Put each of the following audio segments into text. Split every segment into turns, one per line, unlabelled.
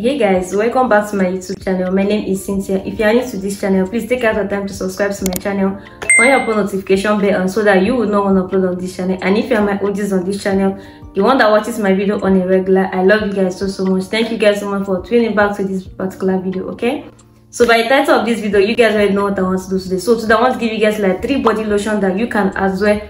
hey guys welcome back to my youtube channel. My name is cynthia. If you are new to this channel please take out the time to subscribe to my channel. Turn your notification bell on so that you will know when I upload on this channel. And if you are my OGs on this channel the one that watches my video on a regular i love you guys so so much. Thank you guys so much for tuning back to this particular video okay? So by the title of this video you guys already know what i want to do today. So today i want to give you guys like three body lotion that you can as well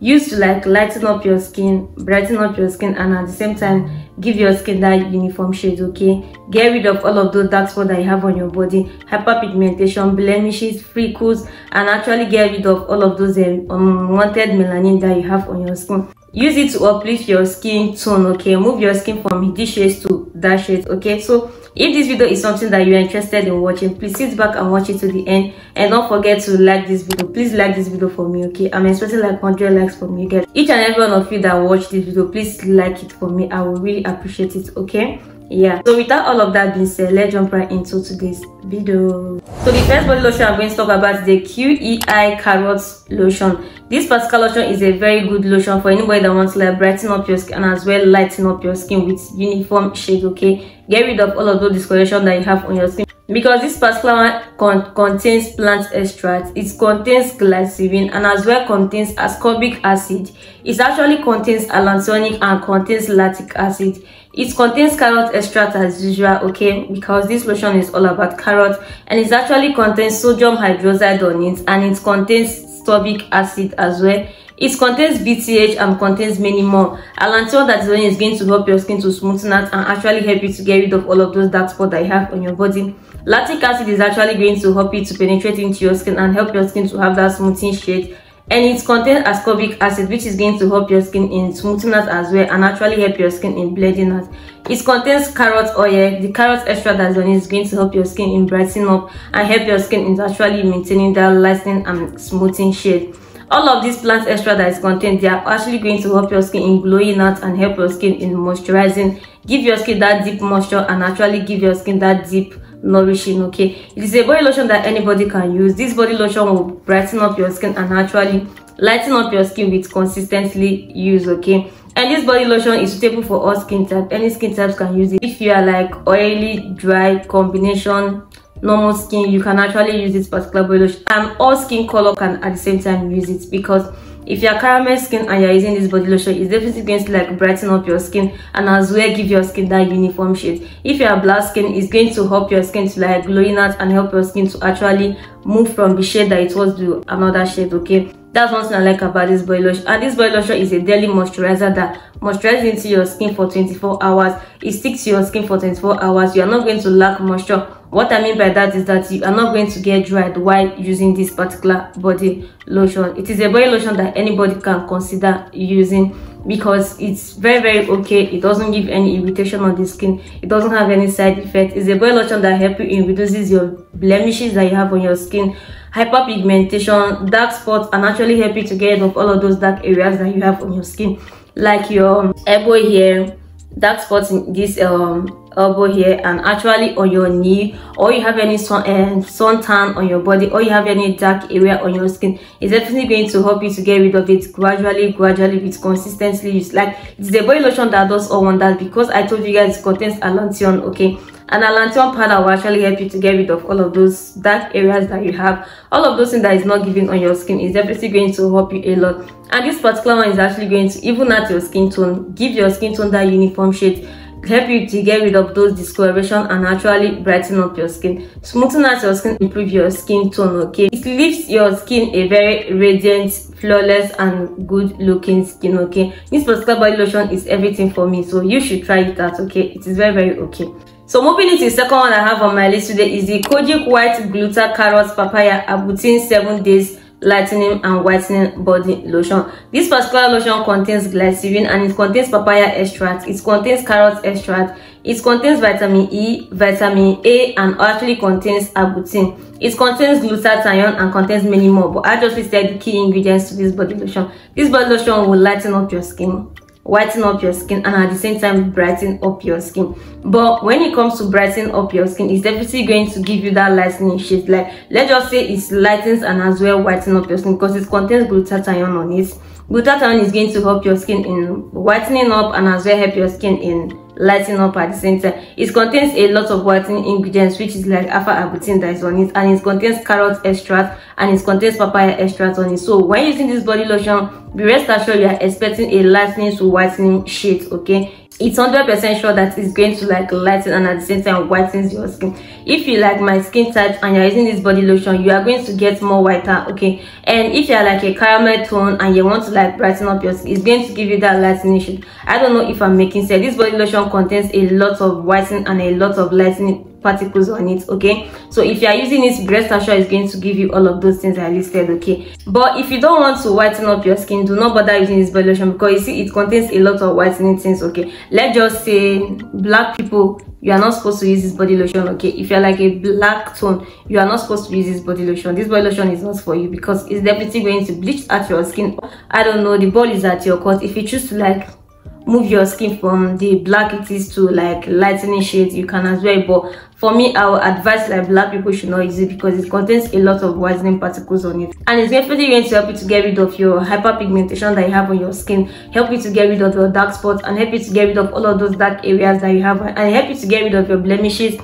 use to like lighten up your skin brighten up your skin and at the same time give your skin that uniform shade okay? Get rid of all of those dark spots that you have on your body. Hyperpigmentation blemishes freckles and actually get rid of all of those um, unwanted melanin that you have on your skin. Use it to uplift your skin tone okay? Move your skin from this shades to that shade okay? So if this video is something that you're interested in watching please sit back and watch it to the end. And don't forget to like this video. Please like this video for me okay? I'm expecting like 100 likes from you guys. Each and every one of you that watch this video please like it for me. I will really appreciate it okay? Yeah. So without all of that being said let's jump right into today's video. So the first body lotion i'm going to talk about is the qei carrot lotion this particular lotion is a very good lotion for anybody that wants to like brighten up your skin and as well lighten up your skin with uniform shade okay? Get rid of all of those discoloration that you have on your skin. Because this particular one con contains plant extract it contains glycerin and as well contains ascorbic acid. It actually contains allantoinic and contains lactic acid. It contains carrot extract as usual okay? Because this lotion is all about carrot and it actually contains sodium hydroxide on it and it contains ascorbic acid as well it contains BTH and contains many more. Allantoin that is going to help your skin to smoothen out and actually help you to get rid of all of those dark spots that you have on your body. Lactic acid is actually going to help you to penetrate into your skin and help your skin to have that smoothing shade and it contains ascorbic acid which is going to help your skin in smoothing out as well and actually help your skin in out. It contains carrot oil. The carrot extra that's on is going to help your skin in brightening up and help your skin in actually maintaining that lightening and smoothing shade. All of these plant extra that is contained they are actually going to help your skin in glowing out and help your skin in moisturizing. Give your skin that deep moisture and actually give your skin that deep nourishing okay? It is a body lotion that anybody can use. This body lotion will brighten up your skin and actually lighten up your skin with consistently use okay? And this body lotion is suitable for all skin type. Any skin types can use it. If you are like oily dry combination normal skin you can actually use this particular body lotion. And all skin color can at the same time use it because if you're caramel skin and you're using this body lotion it's definitely going to like brighten up your skin and as well give your skin that uniform shade. If you're black skin it's going to help your skin to like glowing out and help your skin to actually move from the shade that it was to another shade okay that's one thing i like about this body lotion and this body lotion is a daily moisturizer that moisturizes into your skin for 24 hours. It sticks to your skin for 24 hours. You are not going to lack moisture. What i mean by that is that you are not going to get dried while using this particular body lotion. It is a body lotion that anybody can consider using because it's very very okay. It doesn't give any irritation on the skin. It doesn't have any side effect it's a body lotion that helps you in reduces your blemishes that you have on your skin hyperpigmentation dark spots and actually help you to get rid of all of those dark areas that you have on your skin like your elbow here dark spots in this um elbow here and actually on your knee or you have any sun uh, suntan on your body or you have any dark area on your skin it's definitely going to help you to get rid of it gradually gradually with consistently. Use like it's the body lotion that does all wonders because i told you guys it contains allantoin okay? And allantoin powder will actually help you to get rid of all of those dark areas that you have. All of those things that is not giving on your skin is definitely going to help you a lot. And this particular one is actually going to even out your skin tone give your skin tone that uniform shade help you to get rid of those discoloration and actually brighten up your skin. Smoothing out your skin improve your skin tone okay? It leaves your skin a very radiant flawless and good looking skin okay? This particular body lotion is everything for me so you should try it out okay? It is very very okay. So moving into the second one i have on my list today is the kojic white gluta carrot papaya abutin seven days lightening and whitening body lotion. This particular lotion contains glycerin and it contains papaya extract. It contains carrot extract. It contains vitamin e vitamin a and actually contains arbutin it contains glutathione and contains many more but i just listed the key ingredients to this body lotion. This body lotion will lighten up your skin whiten up your skin and at the same time brighten up your skin. But when it comes to brighten up your skin it's definitely going to give you that lightening shade. Like let's just say it lightens and as well whiten up your skin because it contains glutathione on it. Glutathione is going to help your skin in whitening up and as well help your skin in lighten up at the same time it contains a lot of whitening ingredients which is like alpha arbutin that is on it and it contains carrot extract and it contains papaya extract on it. So when using this body lotion be rest assured you are expecting a lightening to whitening shade okay it's 100% sure that it's going to like lighten and at the same time whitens your skin. If you like my skin type and you're using this body lotion you are going to get more whiter okay? And if you're like a caramel tone and you want to like brighten up your skin it's going to give you that lightening shade. I don't know if i'm making sense. This body lotion contains a lot of whitening and a lot of lightening particles on it okay? So if you are using it rest assured it's going to give you all of those things i listed okay? But if you don't want to whiten up your skin do not bother using this body lotion because you see it contains a lot of whitening things okay? Let's just say black people you are not supposed to use this body lotion okay? If you're like a black tone you are not supposed to use this body lotion. This body lotion is not for you because it's definitely going to bleach at your skin. I don't know the ball is at your court. If you choose to like move your skin from the black it is to like lightening shades you can as well. But for me i would advise like black people should not use it because it contains a lot of whitening particles on it. And it's definitely going to help you to get rid of your hyperpigmentation that you have on your skin help you to get rid of your dark spots and help you to get rid of all of those dark areas that you have and help you to get rid of your blemishes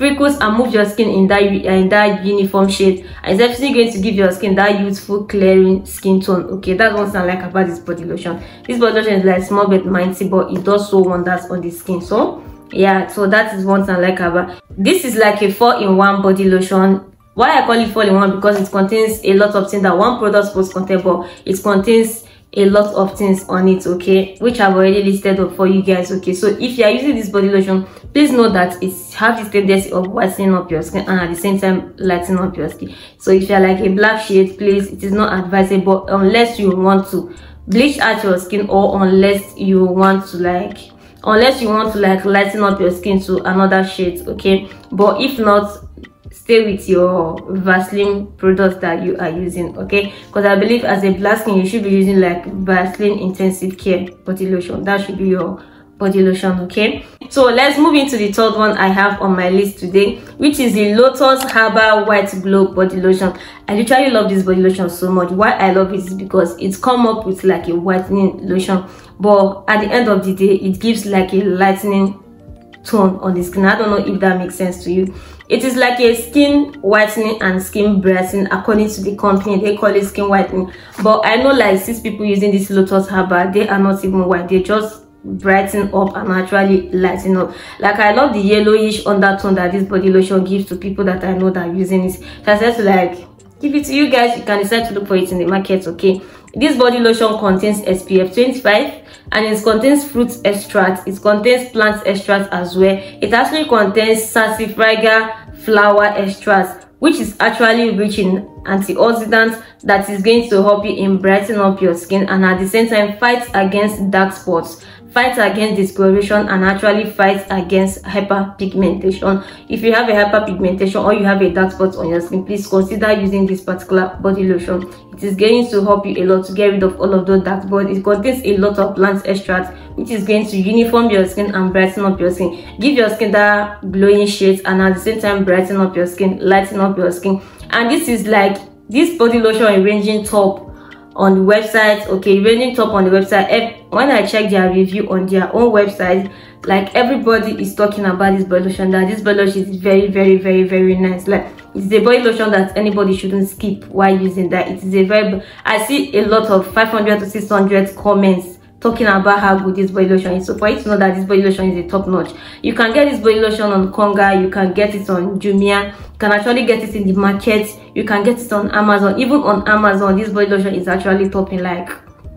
freckles and move your skin in that in that uniform shade. And it's definitely going to give your skin that youthful clearing skin tone. Okay that's one thing i like about this body lotion. This body lotion is like small but mighty but it does so wonders on the skin. So yeah so that is one thing i like about this is like a four-in-one body lotion. Why i call it four-in-one? Because it contains a lot of things that one product supposed to contain but it contains a lot of things on it okay which i've already listed up for you guys okay. So if you are using this body lotion please know that it has this tendency of whitening up your skin and at the same time lightening up your skin. So if you're like a black shade please it is not advisable unless you want to bleach out your skin or unless you want to like unless you want to like lighten up your skin to another shade okay. But if not stay with your vaseline products that you are using okay? Because i believe as a black skin you should be using like vaseline intensive care body lotion. That should be your body lotion okay? So let's move into the third one i have on my list today which is the lotus herbal white glow body lotion. I literally love this body lotion so much. Why i love it is because it's come up with like a whitening lotion. But at the end of the day it gives like a lightening tone on the skin. I don't know if that makes sense to you it is like a skin whitening and skin brightening according to the company. They call it skin whitening. But i know like six people using this lotus herbal they are not even white. They just brighten up and actually lighten up. Like i love the yellowish undertone that this body lotion gives to people that i know that are using it. So i said to like give it to you guys. You can decide to look for it in the market okay? This body lotion contains spf 25 and it contains fruit extract. It contains plant extract as well. It actually contains sassafras flower extract which is actually rich in antioxidants that is going to help you in brighten up your skin and at the same time fight against dark spots fight against discoloration and actually fight against hyperpigmentation. If you have a hyperpigmentation or you have a dark spot on your skin please consider using this particular body lotion. It is going to help you a lot to get rid of all of those dark spots it contains a lot of plant extracts which is going to uniform your skin and brighten up your skin. Give your skin that glowing shades and at the same time brighten up your skin lighten up your skin. And this is like this body lotion ranging top on the website. Okay ranging top on the website. When i check their review on their own website like everybody is talking about this body lotion that this body lotion is very very very very nice. Like it's a body lotion that anybody shouldn't skip while using that. It is a very i see a lot of 500 to 600 comments talking about how good this body lotion is. So for you to know that this body lotion is a top notch you can get this body lotion on konga you can get it on jumia you can actually get it in the market you can get it on amazon even on amazon this body lotion is actually topping like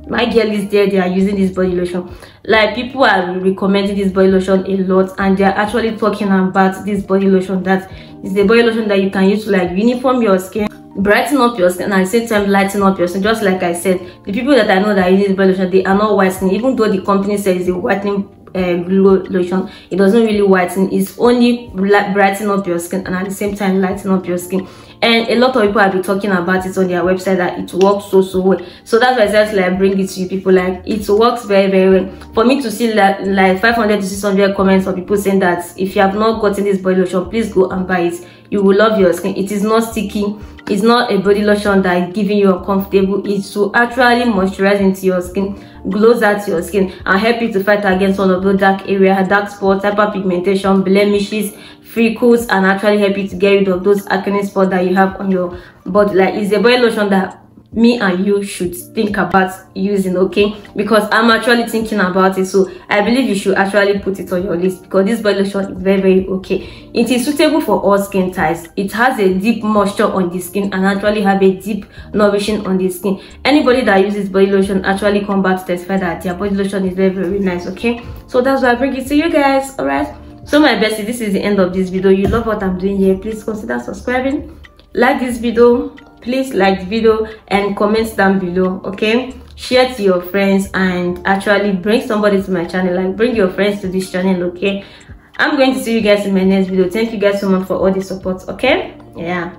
my girl is there they are using this body lotion. Like people are recommending this body lotion a lot and they are actually talking about this body lotion that is the body lotion that you can use to like uniform your skin brighten up your skin and the same time lighten up your skin just like i said the people that i know that use body lotion they are not whitening even though the company says it's a whitening uh, glow lotion it doesn't really whiten it's only brighten up your skin and at the same time lighten up your skin. And a lot of people have been talking about it on their website that it works so so well. So that's why i just like bring it to you people like it works very very well. For me to see like like 500 to 600 comments of people saying that if you have not gotten this body lotion please go and buy it you will love your skin. It is not sticky. It's not a body lotion that is giving you a comfortable it's to actually moisturize into your skin glows out your skin and help you to fight against all of those dark area dark spots hyperpigmentation blemishes freckles and actually help you to get rid of those acne spots that you have on your body. Like it's a body lotion that me and you should think about using okay? Because i'm actually thinking about it so i believe you should actually put it on your list because this body lotion is very very okay. It is suitable for all skin types. It has a deep moisture on the skin and actually have a deep nourishing on the skin. Anybody that uses body lotion actually come back to testify that their body lotion is very very nice okay? So that's why i bring it to you guys all right so my bestie this is the end of this video. You love what i'm doing here. Please consider subscribing. Like this video please like the video and comment down below okay? Share to your friends and actually bring somebody to my channel like bring your friends to this channel okay? I'm going to see you guys in my next video. Thank you guys so much for all the support okay? Yeah